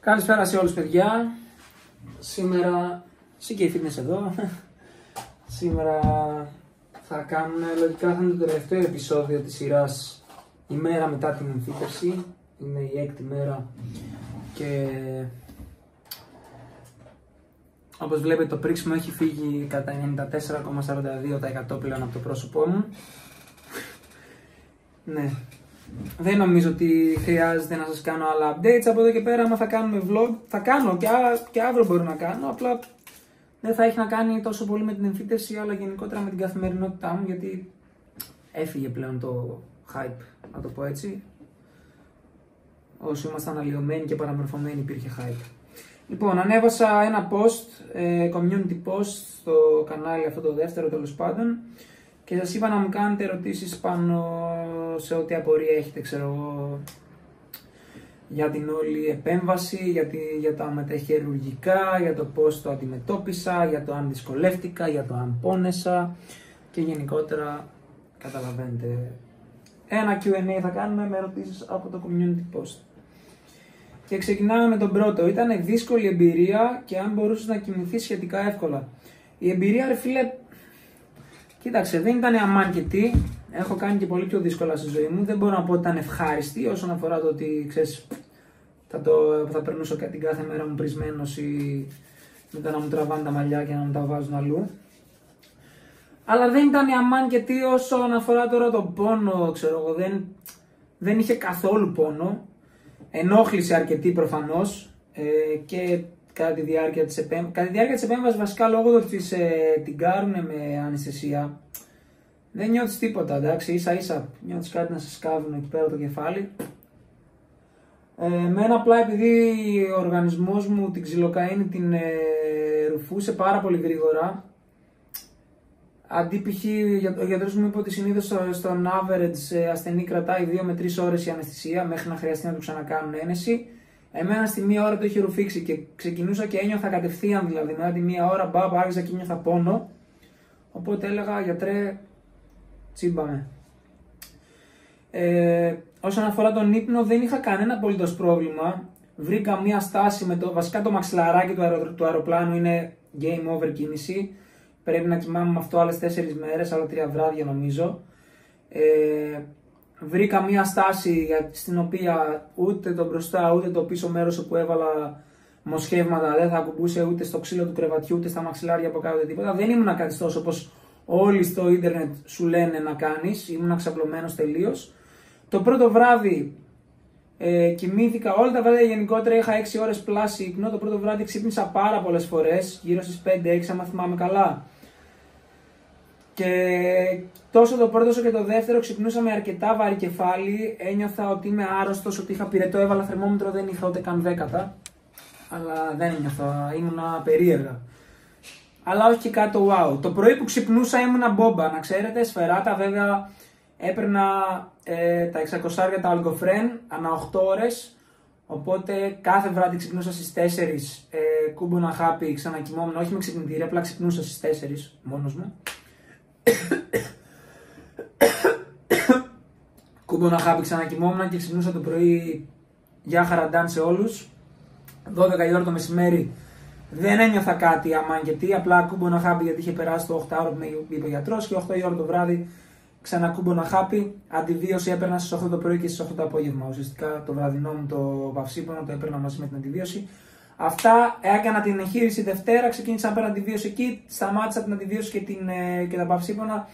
Καλησπέρα σε όλους παιδιά. Σήμερα, CK Fitness εδώ. Σήμερα θα κάνουμε, λογικά θα είναι το τελευταίο επεισόδιο της σειράς η μέρα μετά την εμφύτευση. Είναι η έκτη μέρα και όπως βλέπετε το πρίξιμο έχει φύγει κατά 94,42% πλέον από το πρόσωπό μου. ναι, δεν νομίζω ότι χρειάζεται να σας κάνω άλλα updates. Από εδώ και πέρα, άμα θα κάνουμε vlog, θα κάνω και, και αύριο μπορώ να κάνω. Απλά δεν θα έχει να κάνει τόσο πολύ με την εμφύτευση, αλλά γενικότερα με την καθημερινότητά μου, γιατί έφυγε πλέον το hype, να το πω έτσι. Όσοι ήμασταν αλλοιωμένοι και παραμορφωμένοι υπήρχε hype. Λοιπόν, ανέβασα ένα post, ε, community post στο κανάλι αυτό το δεύτερο τέλος πάντων και σας είπα να μου κάνετε ερωτήσεις πάνω σε ό,τι απορία έχετε, ξέρω εγώ, για την όλη επέμβαση, για, τη, για τα μεταχειρουργικά, για το πώς το αντιμετώπισα, για το αν δυσκολεύτηκα, για το αν πόνεσα και γενικότερα καταλαβαίνετε. Ένα Q&A θα κάνουμε με ερωτήσεις από το community post. Και ξεκινάμε με τον πρώτο. Ήταν δύσκολη εμπειρία και αν μπορούσες να κοιμηθείς σχετικά εύκολα. Η εμπειρία, ρε φίλε, κοίταξε, δεν ήταν αμάν και τι. Έχω κάνει και πολύ πιο δύσκολα στη ζωή μου. Δεν μπορώ να πω ότι ήταν ευχάριστη όσον αφορά το ότι ξέρεις, θα, το, θα περνούσα την κάθε μέρα μου πρισμένο ή μετά να μου τραβάνε τα μαλλιά και να μου τα βάζουν αλλού. Αλλά δεν ήταν η αμάν και τι όσον αφορά τώρα τον πόνο, ξέρω εγώ. Δεν, δεν είχε καθόλου πόνο. Ενόχλησε αρκετή προφανώς ε, και κατά τη διάρκεια της επέμβασης. Κατά τη διάρκεια της επέμβασης βασικά λόγω ότι ε, την κάνουν με αναισθησία δεν νιώθεις τίποτα εντάξει ίσα ίσα νιώθεις κάτι να σε σκάβουν εκεί πέρα το κεφάλι. Ε, μένα απλά επειδή ο οργανισμός μου την ξυλοκαίνη την ε, ρουφούσε πάρα πολύ γρήγορα Αντί π.χ. ο γιατρός μου είπε ότι συνήθως στον average ε, ασθενή κρατάει 2 με 3 ώρες η αναισθησία μέχρι να χρειαστεί να του ξανακάνουν ένεση. Εμένα στη μία ώρα το είχε ρουφήξει και ξεκινούσα και ένιωθα κατευθείαν δηλαδή. Μετά τη μία ώρα μπα, άρχισα και ένιωθα πόνο. Οπότε έλεγα γιατρέ, τσίμπαμε. Ε, όσον αφορά τον ύπνο, δεν είχα κανένα απολύτως πρόβλημα. Βρήκα μία στάση με το. Βασικά το μαξιλαράκι του, αερο, του αεροπλάνου είναι game over κίνηση. Πρέπει να κοιμάμαι με αυτό άλλες 4 μέρες, άλλα 3 βράδια νομίζω. Ε, βρήκα μία στάση στην οποία ούτε το μπροστά ούτε το πίσω μέρος όπου έβαλα μοσχεύματα δεν θα ακουμπούσε ούτε στο ξύλο του κρεβατιού ούτε στα μαξιλάρια από κάτω τίποτα. Δεν ήμουν κάτι τόσο όπως όλοι στο ίντερνετ σου λένε να κάνεις, ήμουν ξαπλωμένος τελείως. Το πρώτο βράδυ ε, κοιμήθηκα, όλα τα βράδια γενικότερα είχα 6 ώρες πλάση ύπνο, το πρώτο βράδυ ξύπνησα πάρα πολλές φορές, γύρω στις 5-6 αν θυμάμαι καλά. Και τόσο το πρώτο όσο και το δεύτερο ξυπνούσα με αρκετά βαρύ κεφάλι. Ένιωθα ότι είμαι άρρωστος, ότι είχα πυρετό, έβαλα θερμόμετρο, δεν είχα ούτε καν δέκατα. Αλλά δεν ένιωθα, ήμουνα περίεργα. Αλλά όχι και κάτι wow. Το πρωί που ξυπνούσα ήμουνα μπόμπα, να ξέρετε, σφαιράτα βέβαια έπαιρνα ε, τα 600 τα αλγκοφρέν ανά 8 ώρες Οπότε κάθε βράδυ ξυπνούσα στις 4, ε, κούμπονα χάπι, ξανακοιμόμουν, όχι με ξυπνητήρια, απλά ξυπνούσα στις 4 μόνος μου. Κούμπο να χάπη ξανακοιμόμουν και ξυπνούσα το πρωί για χαραντάν σε όλους. 12 η ώρα το μεσημέρι δεν ένιωθα κάτι αμάν και τι, απλά κούμπο να χάπη γιατί είχε περάσει το 8 ώρα που με είπε ο γιατρός και 8 η ώρα το βράδυ ξανά κούμπο να χάπη. Αντιβίωση έπαιρνα στις 8 το πρωί και στις 8 το απόγευμα. Ουσιαστικά το βραδινό μου το παυσίπονο το έπαιρνα μαζί με την αντιβίωση. Αυτά έκανα την εγχείρηση Δευτέρα, ξεκίνησα να παίρνω αντιβίωση εκεί, σταμάτησα την αντιβίωση και, την, ε, και τα παυσίπονα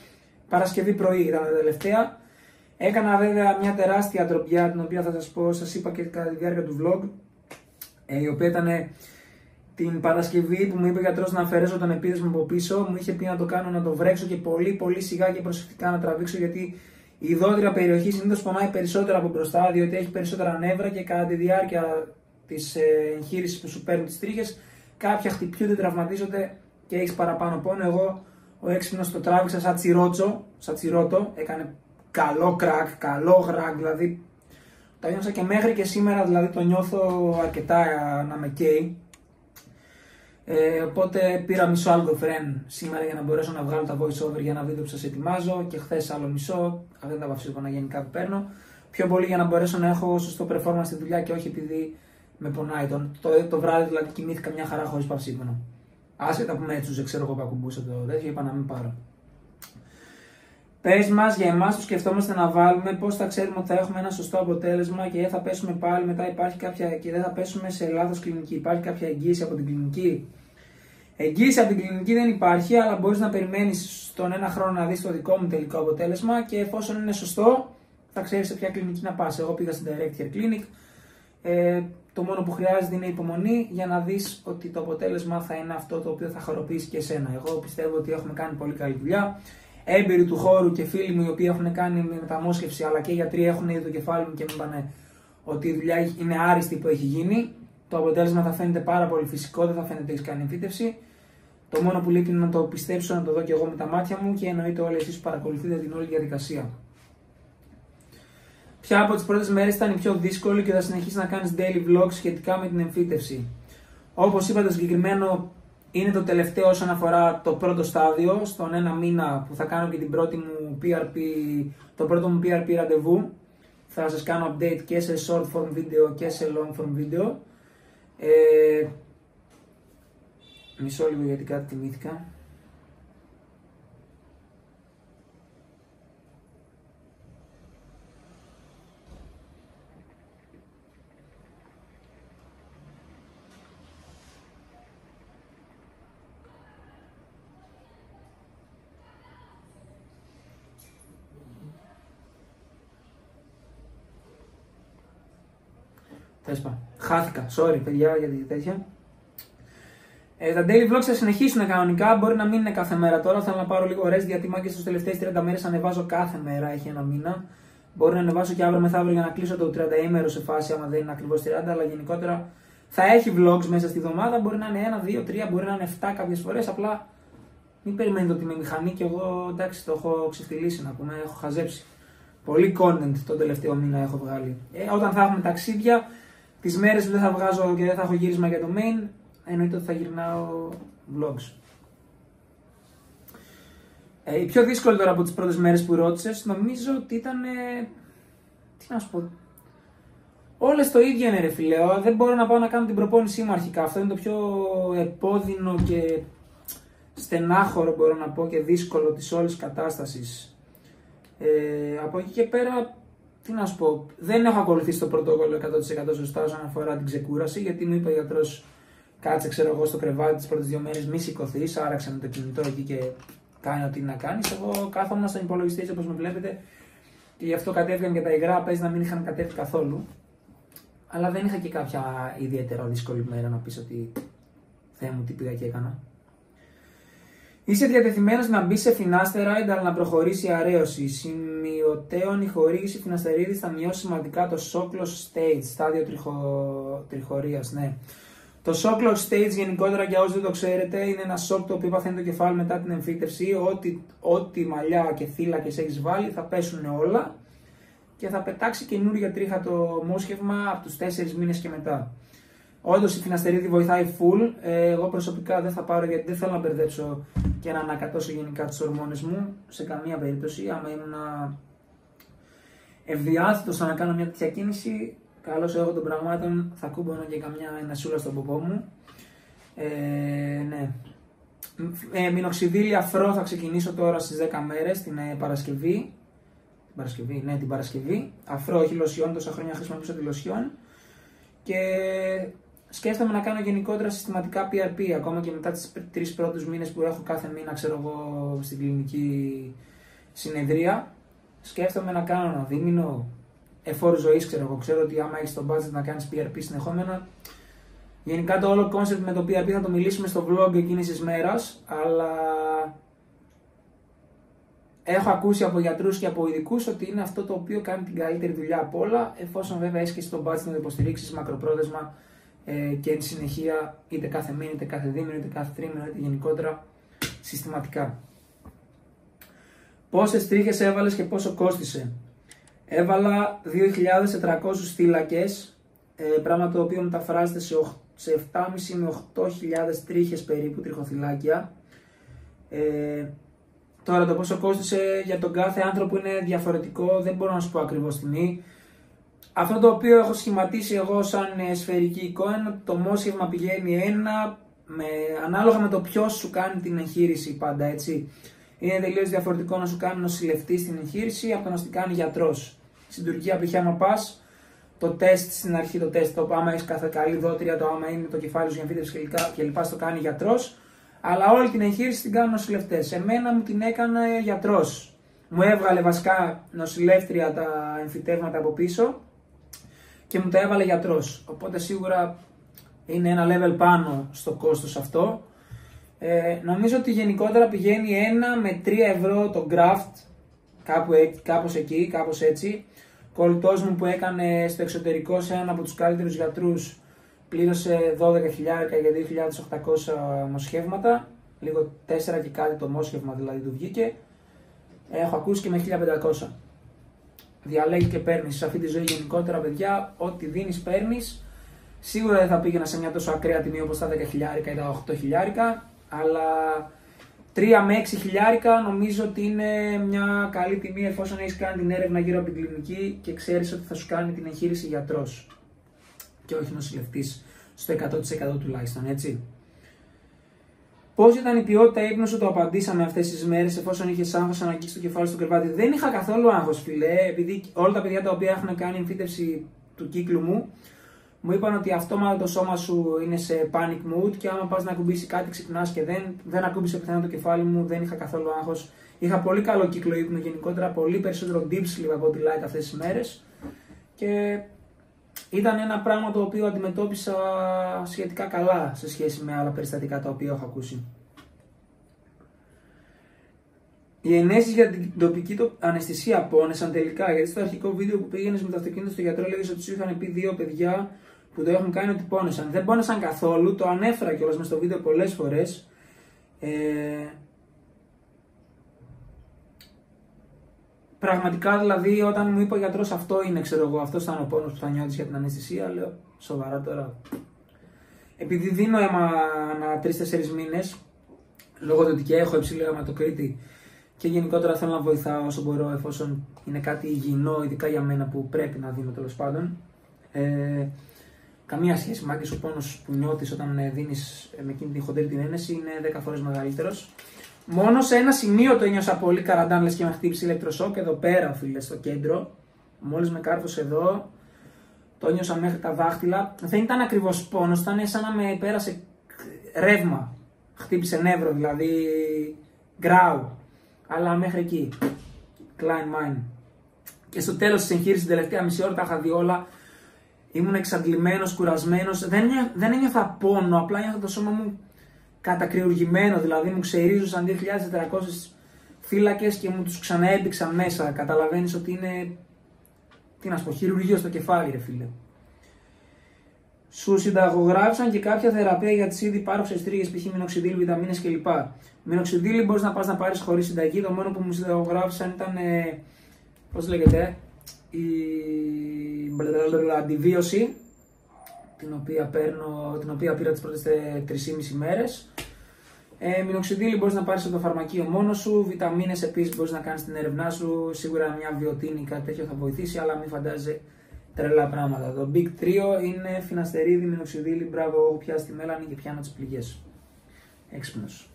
Παρασκευή πρωί ήταν τα τελευταία. Έκανα βέβαια μια τεράστια ντροπιά την οποία θα σας πω, σας είπα και κατά τη διάρκεια του vlog, ε, η οποία ήταν την Παρασκευή που μου είπε ο γιατρός να αφαιρέσω τον επίδεσμο από πίσω, μου είχε πει να το κάνω να το βρέξω και πολύ πολύ σιγά και προσεκτικά να τραβήξω γιατί η δόντρια περιοχή συνήθως πονάει περισσότερο από μπροστά, διότι έχει περισσότερα νεύρα και κατά τη διάρκεια τη ε, εγχείρηση που σου παίρνουν τις τρίχες, κάποια χτυπιούνται, τραυματίζονται και έχεις παραπάνω πόνο. Εγώ ο έξυπνος το τράβηξα σαν τσιρότσο, σαν τσιρότο, έκανε καλό κρακ, καλό γρακ, δηλαδή το νιώσα και μέχρι και σήμερα δηλαδή το νιώθω αρκετά να με καίει. Ε, οπότε πήρα μισό αλγοφρέν σήμερα για να μπορέσω να βγάλω τα voice over για ένα βίντεο που σας ετοιμάζω και χθες άλλο μισό, αυτά είναι τα να γενικά που παίρνω. Πιο πολύ για να μπορέσω να έχω σωστό performance στη δουλειά και όχι επειδή με πονάει. Το, το, το βράδυ δηλαδή κοιμήθηκα μια χαρά χωρίς παυσίμενο. Άσχετα που με έτσουζε, ξέρω εγώ που ακουμπούσα το τέτοιο, είπα να μην πάρω. Πες μας για εμάς που σκεφτόμαστε να βάλουμε, πώς θα ξέρουμε ότι θα έχουμε ένα σωστό αποτέλεσμα και δεν θα πέσουμε πάλι μετά υπάρχει κάποια, και δεν θα πέσουμε σε λάθος κλινική. Υπάρχει κάποια εγγύηση από την κλινική; Εγγύηση από την κλινική δεν υπάρχει, αλλά μπορείς να περιμένεις στον ένα χρόνο να δεις το δικό μου τελικό αποτέλεσμα και εφόσον είναι σωστό, θα ξέρεις σε ποια κλινική να πας. Εγώ πήγα στην Direct Care Clinic. Ε, το μόνο που χρειάζεται είναι υπομονή για να δεις ότι το αποτέλεσμα θα είναι αυτό το οποίο θα χαροποιήσει και εσένα. Εγώ πιστεύω ότι έχουμε κάνει πολύ καλή δουλειά έμπειροι του χώρου και φίλοι μου οι οποίοι έχουν κάνει μεταμόσχευση αλλά και οι γιατροί έχουν δει το κεφάλι μου και μου είπαν ότι η δουλειά είναι άριστη που έχει γίνει. Το αποτέλεσμα θα φαίνεται πάρα πολύ φυσικό, δεν θα φαίνεται ότι έχεις κάνει εμφύτευση. Το μόνο που λείπει είναι να το πιστέψω, να το δω και εγώ με τα μάτια μου και εννοείται όλοι εσείς που παρακολουθείτε την όλη διαδικασία. Ποια από τις πρώτες μέρες ήταν η πιο δύσκολη και θα συνεχίσεις να κάνεις daily vlogs σχετικά με την εμφύτευση. Όπως είπα, το συγκεκριμένο είναι το τελευταίο όσον αφορά το πρώτο στάδιο, στον ένα μήνα που θα κάνω και την πρώτη μου PRP, το πρώτο μου PRP ραντεβού. Θα σας κάνω update και σε short form video και σε long form video. Ε, μισό λίγο γιατί κάτι τιμήθηκα. Τέσπα. Χάθηκα. Sorry, παιδιά, για τέτοια. Ε, τα daily vlogs θα συνεχίσουν κανονικά. Μπορεί να μην είναι κάθε μέρα τώρα. Θέλω να πάρω λίγο ωραίε γιατί μάγκες στι τελευταίε 30 μέρες ανεβάζω κάθε μέρα. Έχει ένα μήνα. Μπορεί να ανεβάσω και αύριο μεθαύριο για να κλείσω το 30 ημέρο σε φάση άμα δεν είναι ακριβώς 30. Αλλά γενικότερα θα έχει vlogs μέσα στη εβδομάδα. Μπορεί να είναι 1, 2, 3, μπορεί να είναι 7 κάποιες φορές. Απλά μην περιμένετε ότι με μηχανή και εγώ εντάξει το έχω ξεφτυλίσει να πούμε. Έχω χαζέψει. Πολύ content τον τελευταίο μήνα έχω βγάλει. Ε, όταν θα έχουμε ταξίδια, τις μέρες που δεν θα βγάζω και δεν θα έχω γύρισμα για το main, εννοείται ότι θα γυρνάω vlogs. Ε, η πιο δύσκολη τώρα από τις πρώτες μέρες που ρώτησες, νομίζω ότι ήταν. Ε, τι να σου πω. Όλες το ίδιο είναι ρε φιλέο. Δεν μπορώ να πάω να κάνω την προπόνησή μου αρχικά. Αυτό είναι το πιο επώδυνο και στενάχωρο μπορώ να πω και δύσκολο της όλης κατάστασης. Ε, από εκεί και πέρα τι να σου πω, δεν έχω ακολουθήσει το πρωτόκολλο 100% σωστά όσον αφορά την ξεκούραση, γιατί μου είπε ο γιατρός, κάτσε ξέρω εγώ στο κρεβάτι τις πρώτες δύο μέρες, μη σηκωθείς, άραξε με το κινητό εκεί και κάνει ό,τι να κάνεις. Εγώ κάθομαι στον υπολογιστή όπως με βλέπετε και γι' αυτό κατέβηκαν και τα υγρά, παίζει να μην είχαν κατέβει καθόλου. Αλλά δεν είχα και κάποια ιδιαίτερα δύσκολη μέρα να πεις ότι Θεέ μου τι πήγα και έκανα. Είσαι διατεθειμένος να μπεις σε φινάστερα αλλά να προχωρήσει η αρέωση. Σημειωτέων η χορήγηση φιναστερίδης θα μειώσει σημαντικά το σόκλος stage, στάδιο τριχο... τριχωρίας. Ναι. Το σόκλος stage γενικότερα για όσοι δεν το ξέρετε είναι ένα σοκ το οποίο παθαίνει το κεφάλι μετά την εμφύτευση. Ό,τι, ό,τι μαλλιά και θύλακες έχεις βάλει θα πέσουν όλα και θα πετάξει καινούργια τρίχα το μόσχευμα από τους 4 μήνες και μετά. Όντως η φιναστερίδη βοηθάει full. Ε, εγώ προσωπικά δεν θα πάρω γιατί δεν θέλω να μπερδέψω και να ανακατώσω γενικά τι ορμόνες μου σε καμία περίπτωση. Άμα ήμουν ευδιάθετος να κάνω μια τέτοια κίνηση, καλώς εγώ των πραγμάτων θα κούμπανα και καμιά ενασούλα στον ποπό μου. Ε, ναι. Ε, μηνοξιδίλη αφρό θα ξεκινήσω τώρα στις 10 μέρες την ε, Παρασκευή. Την Παρασκευή, ναι την Παρασκευή. Αφρό, όχι λοσιόν, τόσα χρόνια χρησιμοποιούσα τη λοσιόν. Και σκέφτομαι να κάνω γενικότερα συστηματικά PRP, ακόμα και μετά τις τρεις πρώτους μήνες που έχω κάθε μήνα, ξέρω εγώ, στην κλινική συνεδρία. Σκέφτομαι να κάνω ένα δίμηνο εφόρου ζωής, ξέρω εγώ. Ξέρω ότι άμα έχεις το budget να κάνεις PRP συνεχόμενα. Γενικά το όλο concept με το PRP θα το μιλήσουμε στο vlog εκείνης τη μέρας, αλλά έχω ακούσει από γιατρούς και από ειδικούς ότι είναι αυτό το οποίο κάνει την καλύτερη δουλειά από όλα, εφόσον βέβαια έχεις και στο budget να το υποστηρίξεις μακροπρόθεσμα ε, και εν συνεχεία είτε κάθε μήνα, είτε κάθε δίμηνο, είτε κάθε τρίμηνο, είτε γενικότερα συστηματικά. Πόσες τρίχες έβαλες και πόσο κόστισε. Έβαλα 2.400 θύλακες, ε, πράγμα το οποίο μεταφράζεται σε, σε 7.500 με 8.000 τρίχες περίπου τριχοθυλάκια. Ε, τώρα το πόσο κόστισε για τον κάθε άνθρωπο είναι διαφορετικό, δεν μπορώ να σου πω ακριβώς τιμή. Αυτό το οποίο έχω σχηματίσει εγώ σαν ε, σφαιρική εικόνα, το μόσχευμα πηγαίνει ένα, με, ανάλογα με το ποιος σου κάνει την εγχείρηση πάντα έτσι. Είναι τελείως διαφορετικό να σου κάνει νοσηλευτής στην εγχείρηση από το να σου κάνει γιατρός. Στην Τουρκία, π.χ. άμα πας, το τεστ στην αρχή, το τεστ, το άμα έχει κάθε καλή δότρια, το άμα είναι το κεφάλι σου για και λοιπά, το κάνει γιατρός. Αλλά όλη την εγχείρηση την κάνουν νοσηλευτές. Εμένα μου την έκανε γιατρός. Μου έβγαλε βασικά νοσηλεύτρια τα εμφυτεύματα από πίσω και μου τα έβαλε γιατρός. Οπότε σίγουρα είναι ένα level πάνω στο κόστος αυτό. Ε, νομίζω ότι γενικότερα πηγαίνει 1 με 3 ευρώ το graft, κάπου, κάπως εκεί, κάπως έτσι. Κολλητός μου που έκανε στο εξωτερικό σε έναν από τους καλύτερους γιατρούς πλήρωσε 12.000 για 2.800 μοσχεύματα, λίγο 4 και κάτι το μόσχευμα δηλαδή του βγήκε. Έχω ακούσει και με 1.500. Διαλέγει και παίρνεις σε αυτή τη ζωή γενικότερα, παιδιά. Ό,τι δίνεις, παίρνεις. Σίγουρα δεν θα πήγαινα σε μια τόσο ακραία τιμή όπως τα 10 χιλιάρικα ή τα 8 χιλιάρικα, αλλά 3 με 6 χιλιάρικα νομίζω ότι είναι μια καλή τιμή εφόσον έχεις κάνει την έρευνα γύρω από την κλινική και ξέρεις ότι θα σου κάνει την εγχείρηση γιατρός και όχι νοσηλευτής στο 100% τουλάχιστον, έτσι. Πώς ήταν η ποιότητα ύπνου σου, το απαντήσαμε αυτές τις μέρες, εφόσον είχες άγχος να αγγίξει το κεφάλι στο κρεβάτι. Δεν είχα καθόλου άγχος, φιλέ, επειδή όλα τα παιδιά τα οποία έχουν κάνει εμφύτευση του κύκλου μου μου είπαν ότι αυτόματα το σώμα σου είναι σε panic mood και άμα πας να ακουμπήσει κάτι ξυπνάς και δεν, δεν ακούμπησε πιθανό το κεφάλι μου, δεν είχα καθόλου άγχος. Είχα πολύ καλό κύκλο ύπνου γενικότερα, πολύ περισσότερο deep sleep από ό,τι light αυτές τις μέρες. Και ήταν ένα πράγμα το οποίο αντιμετώπισα σχετικά καλά σε σχέση με άλλα περιστατικά τα οποία έχω ακούσει. Οι ενέσεις για την τοπική αναισθησία πόνεσαν τελικά, γιατί στο αρχικό βίντεο που πήγαινες με το αυτοκίνητο στο γιατρό λέγες ότι σου είχαν πει δύο παιδιά που το έχουν κάνει ότι πόνεσαν. Δεν πόνεσαν καθόλου, το ανέφερα κιόλας μες στο βίντεο πολλές φορές. Ε, πραγματικά δηλαδή όταν μου είπε ο γιατρός αυτό είναι, ξέρω εγώ, αυτός ήταν ο πόνος που θα νιώθεις για την αναισθησία, λέω σοβαρά τώρα. Επειδή δίνω αίμα ανά τρει-τέσσερι μήνες, λόγω του ότι και έχω υψηλό αιματοκρίτη και γενικότερα θέλω να βοηθάω όσο μπορώ εφόσον είναι κάτι υγιεινό, ειδικά για μένα που πρέπει να δίνω τέλος πάντων. Ε, καμία σχέση. Μάγκε ο πόνος που νιώθεις όταν ε, δίνεις ε, με εκείνη την χοντρή την ένεση είναι 10 φορές μεγαλύτερος. Μόνο σε ένα σημείο το ένιωσα πολύ καραντάν, λες και με χτύπησε ηλεκτροσόκ εδώ πέρα, φίλε, στο κέντρο. Μόλις με κάρφωσε εδώ, το ένιωσα μέχρι τα δάχτυλα. Δεν ήταν ακριβώς πόνος, ήταν σαν να με πέρασε ρεύμα. Χτύπησε νεύρο, δηλαδή γκράου. Αλλά μέχρι εκεί. Klein mine. Και στο τέλος της εγχείρησης, την τελευταία μισή ώρα, τα είχα δει όλα. Ήμουν εξαντλημένος, κουρασμένος. Δεν, δεν ένιωθα πόνο, απλά ένιωθα το σώμα μου κατακριουργημένο, δηλαδή μου ξερίζωσαν 2.400 φύλακες και μου τους ξαναέμπηξαν μέσα. Καταλαβαίνεις ότι είναι. Τι να σου πω, χειρουργείο στο κεφάλι, ρε φίλε. Σου συνταγογράφησαν και κάποια θεραπεία για τις ήδη υπάρχουσες τρίγες, π.χ. μηνοξιδίλη, βιταμίνες κλπ. Μηνοξιδίλη μπορείς να πας να πάρεις χωρίς συνταγή. Το μόνο που μου συνταγογράφησαν ήταν. Ε, Πώς λέγεται, η αντιβίωση την οποία, παίρνω, την οποία πήρα τις πρώτες 3,5 μέρες. Ε, μηνοξιδίλη μπορείς να πάρεις από το φαρμακείο μόνος σου, βιταμίνες επίσης μπορείς να κάνεις την έρευνά σου, σίγουρα μια βιοτίνη κάτι τέτοιο θα βοηθήσει, αλλά μην φαντάζεσαι τρελά πράγματα. Το Big Trio είναι φιναστερίδι, μηνοξιδίλη, μπράβο, έχω πιάσει τη μέλανη και πιάνω τις πληγές. Έξυπνος.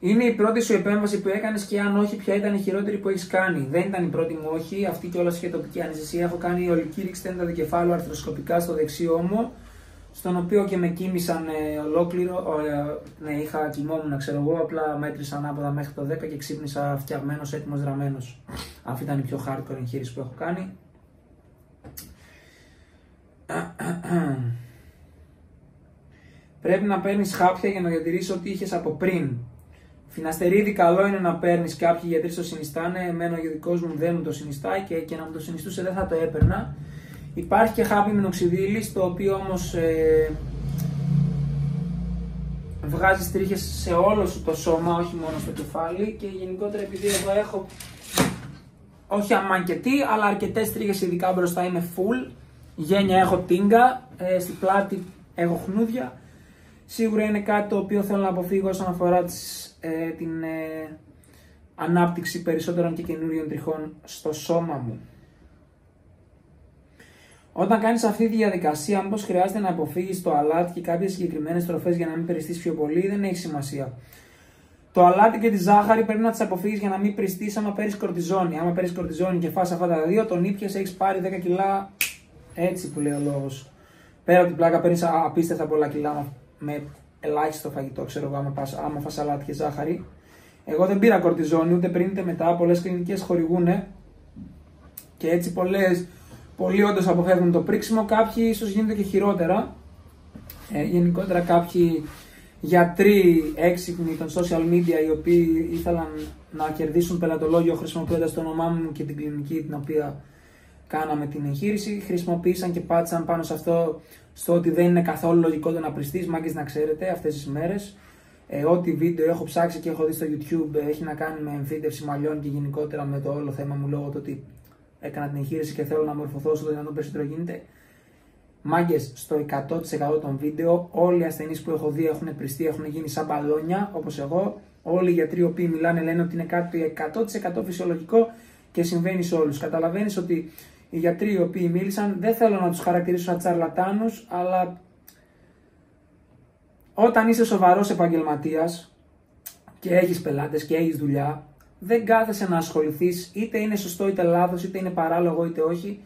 Είναι η πρώτη σου επέμβαση που έκανες και αν όχι, ποια ήταν η χειρότερη που έχεις κάνει. Δεν ήταν η πρώτη μου, όχι. Αυτή και όλα είχε τοπική ανησυχία. Έχω κάνει ολική ρήξη τέντα δικεφάλου αρθροσκοπικά στο δεξιό μου, στον οποίο και με κοίμησαν ε, ολόκληρο. Ε, ναι, είχα κοιμόμουν, ξέρω εγώ, απλά μέτρησα ανάποδα μέχρι το 10 και ξύπνησα φτιαγμένος, έτοιμος, δραμμένο. Αυτή ήταν η πιο hardcore εγχείρηση που έχω κάνει. Πρέπει να παίρνεις χάπια για να διατηρήσεις ό,τι είχες από πριν. Φιναστερίδι καλό είναι να παίρνεις, κάποιοι γιατροί το συνιστάνε. Εμένα ο δικός μου δεν μου το συνιστάει και, και να μου το συνιστούσε δεν θα το έπαιρνα. Υπάρχει και χάπι μηνοξιδίλη, το οποίο όμως ε, βγάζει τρίχε σε όλο σου το σώμα, όχι μόνο στο κεφάλι. Και γενικότερα επειδή εγώ έχω όχι αμανκετή, αλλά αρκετές τρίχε, ειδικά μπροστά είμαι full. Γένια έχω τίνγκα, ε, στην πλάτη έχω χνούδια. Σίγουρα είναι κάτι το οποίο θέλω να αποφύγω όσον αφορά τις, ε, την, ε, ανάπτυξη περισσότερων και καινούριων τριχών στο σώμα μου. Όταν κάνεις αυτή τη διαδικασία, μήπως χρειάζεται να αποφύγεις το αλάτι και κάποιες συγκεκριμένες τροφές για να μην περιστείς πιο πολύ, δεν έχει σημασία. Το αλάτι και τη ζάχαρη πρέπει να τις αποφύγεις για να μην πριστεί άμα παίρνεις κορτιζόνη. Άμα παίρνεις κορτιζόνη και φας αυτά τα δύο, τον ήπια, έχεις πάρει 10 κιλά έτσι που λέει ο λόγος. Πέρα από την πλάκα παίρνεις απίστευτα πολλά κιλά με ελάχιστο φαγητό, ξέρω εγώ, άμα, πας, άμα φας αλάτι και ζάχαρη. Εγώ δεν πήρα κορτιζόνη ούτε πριν ούτε μετά. Πολλές κλινικές χορηγούν και έτσι πολλές Πολλοί όντως αποφεύγουν το πρίξιμο, κάποιοι ίσως γίνονται και χειρότερα. Ε, γενικότερα κάποιοι γιατροί έξυπνοι των social media οι οποίοι ήθελαν να κερδίσουν πελατολόγιο χρησιμοποιώντας το όνομά μου και την κλινική την οποία κάναμε την εγχείρηση, χρησιμοποίησαν και πάτησαν πάνω σε αυτό στο ότι δεν είναι καθόλου λογικό το να πριστεί, μάγκες να ξέρετε αυτές τις μέρες. Ε, ό,τι βίντεο έχω ψάξει και έχω δει στο YouTube έχει να κάνει με εμφύτευση μαλλιών και γενικότερα με το όλο θέμα μου λόγω του ότι έκανα την εγχείρηση και θέλω να μορφωθώ όσο το δυνατόν περισσότερο γίνεται. Μάγκες, στο 100% των βίντεο, όλοι οι ασθενείς που έχω δει έχουν πριστεί, έχουν γίνει σαν μπαλόνια, όπως εγώ. Όλοι οι γιατροί οι οποίοι μιλάνε λένε ότι είναι κάτι 100% φυσιολογικό και συμβαίνει σε όλους. Καταλαβαίνεις ότι οι γιατροί οι οποίοι μίλησαν δεν θέλω να τους χαρακτηρίσω σαν τσαρλατάνους, αλλά όταν είσαι σοβαρός επαγγελματίας και έχεις πελάτες και έχεις δουλειά, δεν κάθεσαι να ασχοληθείς, είτε είναι σωστό είτε λάθος, είτε είναι παράλογο είτε όχι,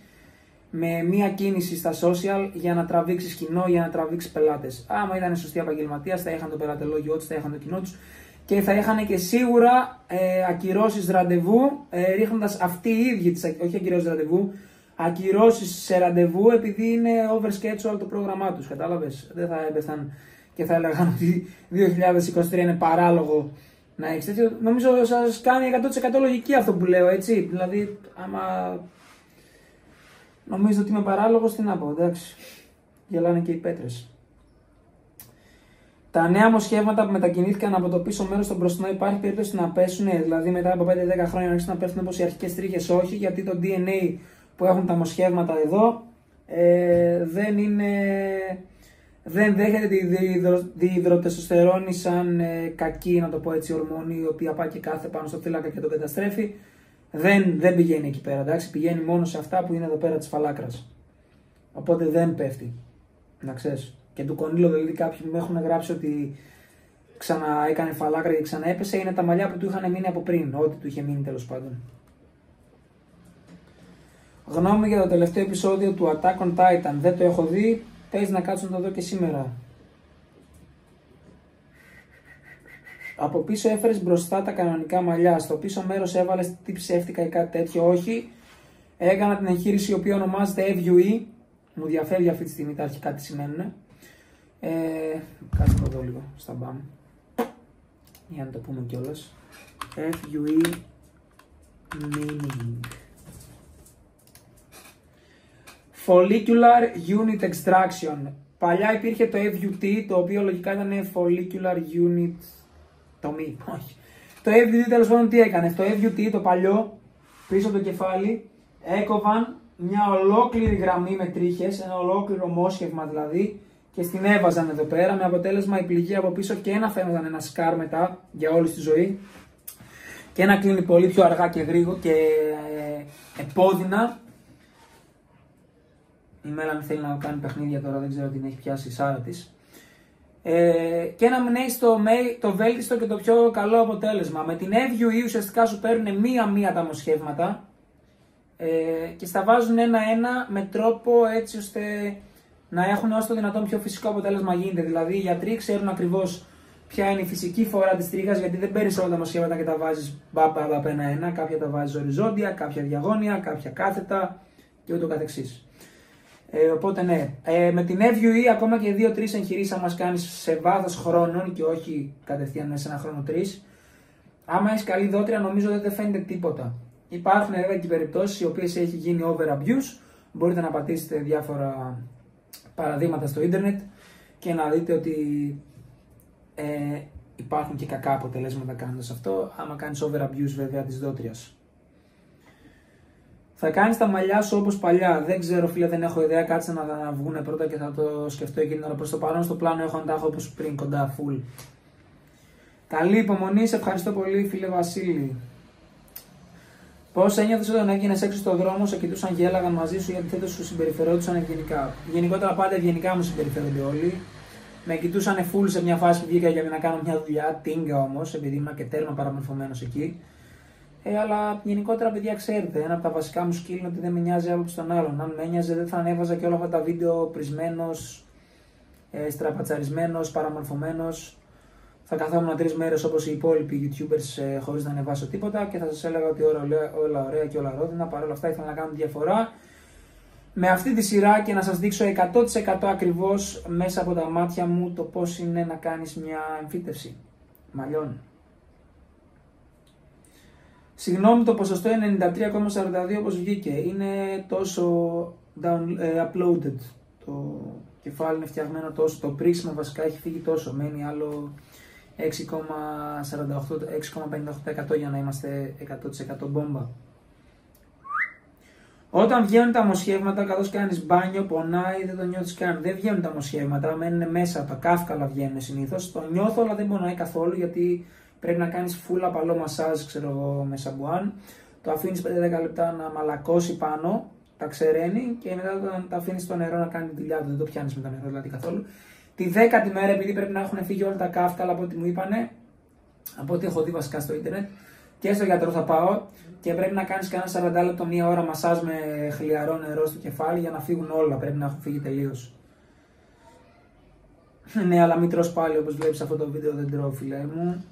με μία κίνηση στα social για να τραβήξεις κοινό, για να τραβήξεις πελάτες. Άμα ήταν σωστοί επαγγελματία, θα είχαν το πελατελόγιο τους, θα είχαν το κοινό τους και θα είχαν και σίγουρα ε, ακυρώσεις ραντεβού, ε, ρίχνοντας αυτοί οι ίδιοι, τις, όχι ακυρώσεις ραντεβού, ακυρώσεις σε ραντεβού επειδή είναι overschedule το πρόγραμμά τους. Κατάλαβες; Δεν θα έπεφταν και θα έλεγαν ότι 2023 είναι παράλογο να έχεις τέτοιο. Νομίζω σας κάνει 100% λογική αυτό που λέω, έτσι. Δηλαδή, άμα νομίζω ότι είμαι παράλογος, τι να πω, εντάξει. Γελάνε και οι πέτρες. Τα νέα μοσχεύματα που μετακινήθηκαν από το πίσω μέρος στο μπροστινό υπάρχει περίπτωση να πέσουν, δηλαδή μετά από 5-10 χρόνια να αρχίσουν να πέφτουν όπως οι αρχικές τρίχες, όχι, γιατί το DNA που έχουν τα μοσχεύματα εδώ ε, δεν είναι δεν δέχεται τη διυδροτεστοστερόνη σαν ε, κακή, να το πω έτσι, ορμόνη, η οποία πάει και κάθε πάνω στο θύλακα και τον καταστρέφει. Δεν, δεν πηγαίνει εκεί πέρα, εντάξει, πηγαίνει μόνο σε αυτά που είναι εδώ πέρα της φαλάκρας. Οπότε δεν πέφτει. Να ξέρεις. Και του κονίλο, δηλαδή, κάποιοι μου έχουν γράψει ότι ξανά έκανε φαλάκρα και ξανά έπεσε, είναι τα μαλλιά που του είχαν μείνει από πριν, ό,τι του είχε μείνει τέλος πάντων. Γνώμη για το τελευταίο επεισόδιο του Attack on Titan. Δεν το έχω δει. Παίζει να κάτσω να το δω και σήμερα. Από πίσω έφερες μπροστά τα κανονικά μαλλιά. Στο πίσω μέρος έβαλες τι ψεύτικα ή κάτι τέτοιο. Όχι. Έκανα την εγχείρηση η οποία ονομάζεται FUE. Μου διαφεύγει αυτή τη στιγμή τα αρχικά τι σημαίνουν. Ε, κάτσε το δω λίγο στα μπαμ. Για να το πούμε κιόλας. FUE meaning. Follicular Unit Extraction. Παλιά υπήρχε το FUT, το οποίο λογικά ήταν Follicular Unit τομή. Όχι. Το FUT τέλος πάντων τι έκανε. Το FUT το παλιό, πίσω το κεφάλι, έκοβαν μια ολόκληρη γραμμή με τρίχες, ένα ολόκληρο μόσχευμα δηλαδή, και στην έβαζαν εδώ πέρα με αποτέλεσμα η πληγή από πίσω και ένα φαίνονταν ένα σκάρ μετά για όλη τη ζωή και ένα κλείνει πολύ πιο αργά και γρήγορα και ε, επώδυνα η Μέλαν θέλει να κάνει παιχνίδια τώρα, δεν ξέρω την έχει πιάσει η Σάρα της. Ε, και να μην έχει το, το βέλτιστο και το πιο καλό αποτέλεσμα. Με την FUE ουσιαστικά σου παίρνουν μία-μία τα μοσχεύματα ε, και στα βάζουν ένα-ένα με τρόπο έτσι ώστε να έχουν όσο το δυνατόν πιο φυσικό αποτέλεσμα γίνεται. Δηλαδή οι γιατροί ξέρουν ακριβώς ποια είναι η φυσική φορά της τρίχας, γιατί δεν παίρνεις όλα τα μοσχεύματα και τα βάζεις μπαπ ένα-ένα. Κάποια τα βάζεις οριζόντια, κάποια διαγώνια, κάποια κάθετα και ούτω καθεξής. Ε, οπότε ναι, ε, με την FUE ακόμα και 2-3 εγχειρήσεις, αν μας κάνεις σε βάθος χρόνων και όχι κατευθείαν μέσα σε ένα χρόνο 3, άμα έχει καλή δότρια, νομίζω ότι δεν φαίνεται τίποτα. Υπάρχουν βέβαια και περιπτώσεις οι οποίες έχει γίνει over abuse. Μπορείτε να πατήσετε διάφορα παραδείγματα στο ίντερνετ και να δείτε ότι ε, υπάρχουν και κακά αποτελέσματα κάνοντας αυτό, άμα κάνεις over abuse βέβαια της δότριας. Θα κάνεις τα μαλλιά σου όπως παλιά. Δεν ξέρω, φίλε, δεν έχω ιδέα. Κάτσε να, να βγουν πρώτα και θα το σκεφτώ εκείνη την ώρα. Προς το παρόν στο πλάνο έχω να τα έχω όπως πριν, κοντά, full. Καλή υπομονή, σε ευχαριστώ πολύ, φίλε Βασίλη. Πώς ένιωθες όταν έβγαινε έξω στον δρόμο, σε κοιτούσαν και έλαγαν μαζί σου ή αντιθέτω σου συμπεριφερόντουσαν ευγενικά; Γενικότερα πάντα ευγενικά μου συμπεριφέρονται όλοι. Με κοιτούσαν full σε μια φάση που βγήκα για να κάνω μια δουλειά, τίνγκα όμως, επειδή ήμουν και τέρμα παραμορφωμένος εκεί. Ε, αλλά γενικότερα, παιδιά, ξέρετε, ένα από τα βασικά μου σκύλ είναι ότι δεν με νοιάζει άλλο τον άλλον. Αν με νοιάζει, δεν θα ανέβαζα και όλα αυτά τα βίντεο πρισμένος, ε, στραπατσαρισμένος, παραμορφωμένος. Θα καθόμουν τρεις μέρες όπως οι υπόλοιποι YouTubers ε, χωρίς να ανεβάσω τίποτα και θα σας έλεγα ότι όλα, όλα ωραία και όλα ρόδινα. Παρ' όλα αυτά ήθελα να κάνω διαφορά με αυτή τη σειρά και να σας δείξω 100% ακριβώς μέσα από τα μάτια μου το πώς είναι να κάνεις μια εμφύτευση μαλλιών. Συγγνώμη, το ποσοστό είναι 93,42 όπως βγήκε. Είναι τόσο down, ε, uploaded. Το κεφάλι είναι φτιαγμένο τόσο. Το πρίσμα βασικά έχει φύγει τόσο. Μένει άλλο 6,58 για να είμαστε 100% μπόμπα. Όταν βγαίνουν τα μοσχεύματα, καθώς κάνεις μπάνιο, πονάει, δεν το νιώθεις καν. Δεν βγαίνουν τα μοσχεύματα, μένουν μέσα, τα κάφκαλα βγαίνουν συνήθως. Το νιώθω, αλλά δεν πονάει καθόλου γιατί πρέπει να κάνεις φούλα παλό μασάζ, ξέρω εγώ, με σαμπουάν. Το αφήνεις 5-10 λεπτά να μαλακώσει πάνω, τα ξεραίνει και μετά τα αφήνεις στο νερό να κάνει τη δουλειά του. Δεν το πιάνεις με το νερό δηλαδή καθόλου. Τη δέκατη μέρα, επειδή πρέπει να έχουν φύγει όλα τα κάφκαλα από ό,τι μου είπανε, από ό,τι έχω δει βασικά στο Ιντερνετ, και στο γιατρό θα πάω και πρέπει να κάνεις κανένα 40 λεπτό μία ώρα μασάζ με χλιαρό νερό στο κεφάλι για να φύγουν όλα. Πρέπει να έχουν φύγει τελείως. ναι, αλλά μην τρως πάλι όπως βλέπεις αυτό το βίντεο, δεν τρώω, φιλέ μου.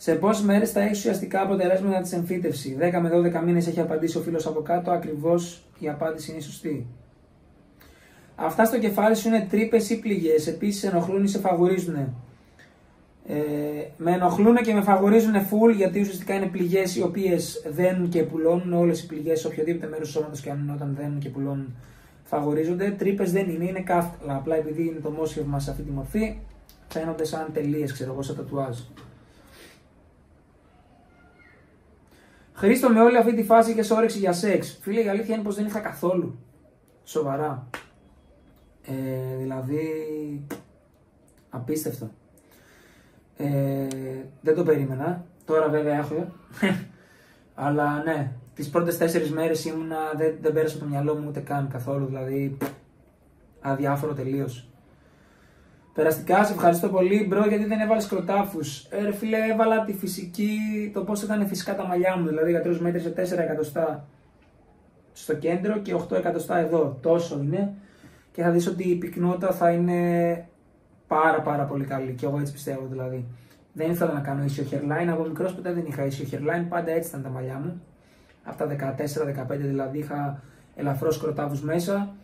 Σε πόσες μέρες θα έχεις ουσιαστικά αποτελέσματα της εμφύτευσης; 10 με 12 μήνες έχει απαντήσει ο φίλος από κάτω. Ακριβώς η απάντηση είναι σωστή. Αυτά στο κεφάλι σου είναι τρύπες ή πληγές. Επίσης ενοχλούν ή σε φαβορίζουν. Ε, με ενοχλούν και με φαγορίζουν full γιατί ουσιαστικά είναι πληγές οι οποίες δένουν και πουλώνουν. Όλες οι πληγές σε οποιοδήποτε μέρος του σώματος και αν όταν δένουν και πουλώνουν φαγορίζονται. Τρύπες δεν είναι, είναι κάφτλα. Απλά επειδή είναι το μόσχευμα σε αυτή τη μορφή, φαίνονται σαν τελείες, ξέρω εγώ, σαν τατουάζ. Χρήστο με όλη αυτή τη φάση και όρεξη για σεξ. Φίλε, η αλήθεια είναι πως δεν είχα καθόλου. Σοβαρά. Ε, δηλαδή, απίστευτο. Ε, δεν το περίμενα. Τώρα βέβαια έχω. Αλλά ναι, τις πρώτες τέσσερις μέρες ήμουνα, δεν, δεν πέρασε το μυαλό μου ούτε καν καθόλου. Δηλαδή, αδιάφορο τελείως. Περαστικά, σε ευχαριστώ πολύ, bro, γιατί δεν έβαλες κροτάφους. Ε, ρε φίλε, έβαλα τη φυσική, το πώς ήταν φυσικά τα μαλλιά μου. Δηλαδή, γιατρός μέτρησε 4 εκατοστά στο κέντρο και 8 εκατοστά εδώ. Τόσο είναι. Και θα δεις ότι η πυκνότητα θα είναι πάρα πάρα πολύ καλή και εγώ έτσι πιστεύω δηλαδή. Δεν ήθελα να κάνω ίσιο hairline, από μικρός ποτέ δεν είχα ίσιο hairline, πάντα έτσι ήταν τα μαλλιά μου. Από τα 14-15 δηλαδή είχα ελαφρώς κροτάβους μέσα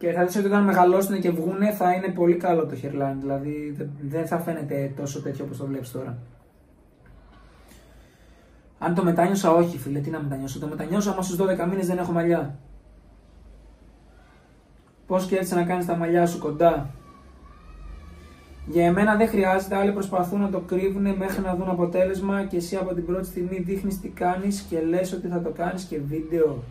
και θα δεις ότι όταν μεγαλώσουν και βγούνε θα είναι πολύ καλό το hairline, δηλαδή δεν θα φαίνεται τόσο τέτοιο όπως το βλέπεις τώρα. Αν το μετάνιωσα, όχι φίλε, τι να μετανιώσω. Το μετανιώσω άμα στους 12 μήνες δεν έχω μαλλιά. Πώς και έτσι να κάνεις τα μαλλιά σου κοντά για εμένα δεν χρειάζεται, άλλοι προσπαθούν να το κρύβουν μέχρι να δουν αποτέλεσμα και εσύ από την πρώτη στιγμή δείχνεις τι κάνεις και λες ότι θα το κάνεις και βίντεο.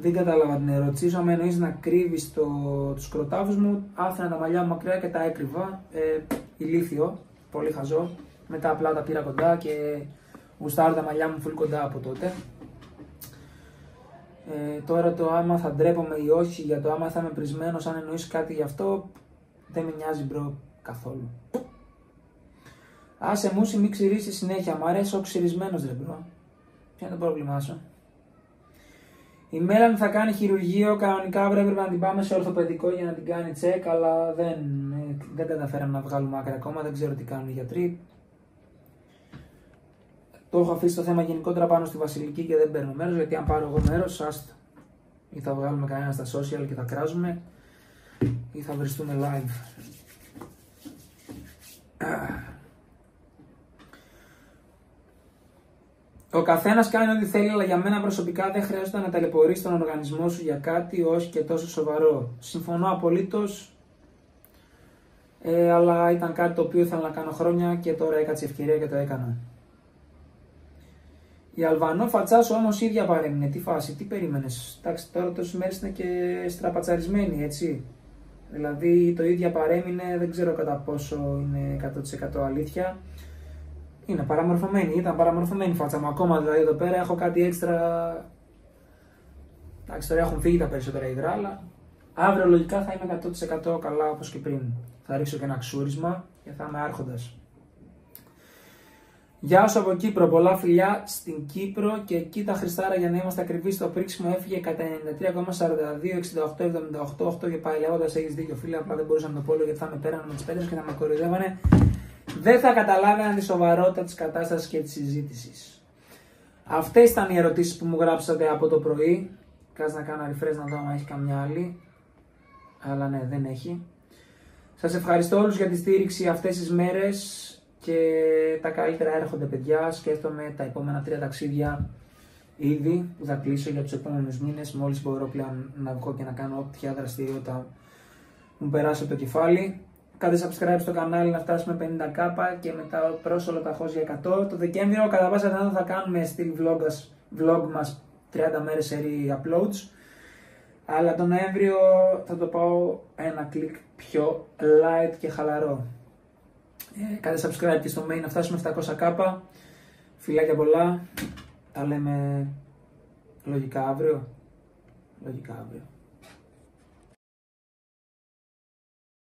Δεν κατάλαβα την ερώτησή σου, αν εννοείς να κρύβεις το, τους κροτάφους μου, άφηνα τα μαλλιά μου μακριά και τα έκρυβα, ε, ηλίθιο, πολύ χαζό. Μετά απλά τα πήρα κοντά και γουστάρω τα μαλλιά μου πολύ κοντά από τότε. Ε, τώρα το άμα θα ντρέπομαι ή όχι για το άμα θα είμαι πρησμένος, αν εννοείς κάτι γι' αυτό, δεν με νοιάζει bro καθόλου. Άσε μούσι μη ξυρίζεις συνέχεια, μου αρέσει ο ξυρισμένος ρε bro. Ποιο είναι το πρόβλημά σου; Η Μέλαν θα κάνει χειρουργείο, κανονικά πρέπει να την πάμε σε ορθοπαιδικό για να την κάνει τσεκ, αλλά δεν, δεν καταφέραμε να βγάλουμε άκρη ακόμα, δεν ξέρω τι κάνουν οι γιατροί. Το έχω αφήσει το θέμα γενικότερα πάνω στη Βασιλική και δεν παίρνω μέρος, γιατί αν πάρω εγώ μέρος, άστο. Ή θα βγάλουμε κανένα στα social και θα κράζουμε, ή θα βριστούμε live. Ο καθένας κάνει ό,τι θέλει, αλλά για μένα προσωπικά δεν χρειάζεται να ταλαιπωρείς τον οργανισμό σου για κάτι όχι και τόσο σοβαρό. Συμφωνώ απολύτως, ε, αλλά ήταν κάτι το οποίο ήθελα να κάνω χρόνια και τώρα έκατσε ευκαιρία και το έκανα. Η Αλβανό φατσάς όμως ίδια παρέμεινε. Τι φάση, τι περίμενες; Εντάξει, τώρα τόσες μέρες είναι και στραπατσαρισμένη, έτσι. Δηλαδή το ίδιο παρέμεινε, δεν ξέρω κατά πόσο είναι 100% αλήθεια. Είναι παραμορφωμένη, ήταν παραμορφωμένη η φάτσα μου. Ακόμα δηλαδή εδώ πέρα έχω κάτι έξτρα. Εντάξει, τώρα έχουν φύγει τα περισσότερα υγρά, αλλά αύριο λογικά θα είμαι 100% καλά όπως και πριν. Θα ρίξω και ένα ξούρισμα και θα είμαι άρχοντας. Γεια σου από Κύπρο, πολλά φιλιά στην Κύπρο και εκεί τα Χριστάρα για να είμαστε ακριβείς στο πρίξιμο έφυγε κατά 93,42, 68, 78, 8 και πάλι λέγοντας έχεις δίκιο φίλε, απλά δεν μπορούσα να το πω γιατί θα με πέρανε με τις πέτρες και θα με κορυδεύανε. Δεν θα καταλάβαιναν τη σοβαρότητα της κατάστασης και της συζήτησης. Αυτές ήταν οι ερωτήσεις που μου γράψατε από το πρωί. Κάτσε να κάνω refresh να δω αν έχει καμιά άλλη. Αλλά ναι, δεν έχει. Σας ευχαριστώ όλους για τη στήριξη αυτές τις μέρες και τα καλύτερα έρχονται παιδιά. Σκέφτομαι τα επόμενα τρία ταξίδια ήδη που θα κλείσω για τους επόμενους μήνες μόλις μπορώ πλέον να βγω και να κάνω όποια δραστηριότητα μου περάσει από το κεφάλι. Κάντε subscribe στο κανάλι να φτάσουμε 50k και μετά πρόσωλο ταχώς για 100. Το Δεκέμβριο κατά πάσα πιθανότητα θα κάνουμε στυλ vlog, vlog μας 30 μέρες σερή uploads. Αλλά τον Νοέμβριο θα το πάω ένα κλικ πιο light και χαλαρό. Ε, κάντε subscribe και στο main να φτάσουμε 700k. Φιλάκια πολλά. Τα λέμε λογικά αύριο. Λογικά αύριο.